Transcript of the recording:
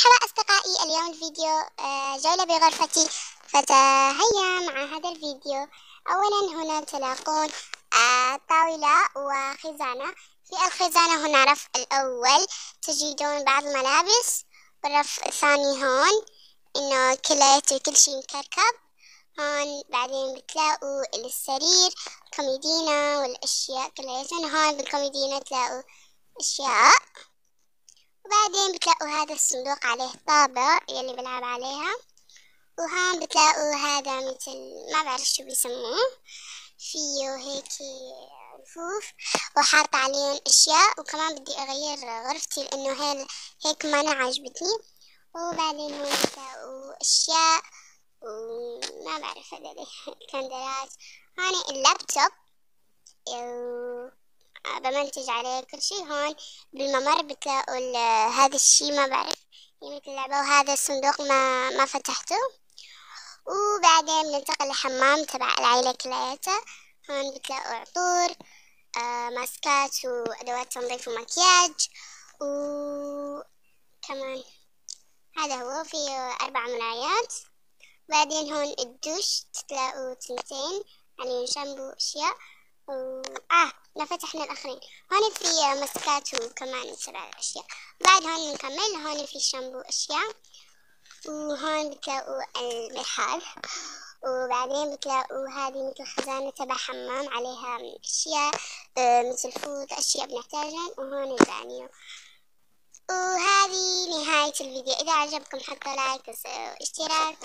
مرحبا أصدقائي اليوم الفيديو آه، جولة بغرفتي. فتهيأ مع هذا الفيديو أولا هنا تلاقون آه، طاولة وخزانة. في الخزانة هنا رف الأول تجدون بعض الملابس والرف الثاني هون إنه كليته كل شي مكركب. هون بعدين بتلاقوا السرير الكوميدينا والأشياء كلها هون بالكوميدينا تلاقوا أشياء. وبعدين بتلاقوا هذا الصندوق عليه طابة يلي بلعب عليها. وهون بتلاقوا هذا مثل ما بعرف شو بيسموه. فيه هيك رفوف وحاطة عليهم أشياء. وكمان بدي أغير غرفتي لأنه هيك هيك ما أنا وبعدين هون بتلاقوا أشياء وما بعرف هذا الكندرات هون اللابتوب. بمنتج عليه كل شي هون بالممر بتلاقوا هذا الشي ما بعرف مثل اللعبة وهذا الصندوق ما ما فتحته. وبعدين بننتقل لحمام تبع العيلة كلياتها. هون بتلاقوا عطور آه ماسكات وأدوات تنظيف ومكياج. وكمان هذا هو فيه أربع مرايات. بعدين هون الدوش تلاقوا تنتين يعني شامبو أشياء. آه لا فتحنا الآخرين. هون في مسكات وكمان سبع أشياء. بعد هون نكمل هون في شامبو أشياء. وهون بتلاقوا المرحاض وبعدين بتلاقوا هذه مثل خزانة تبع حمام عليها أشياء آه، مثل فوط أشياء بنحتاجها. وهون البانيو. وهذه نهاية الفيديو. إذا عجبكم حطوا like واشتراك.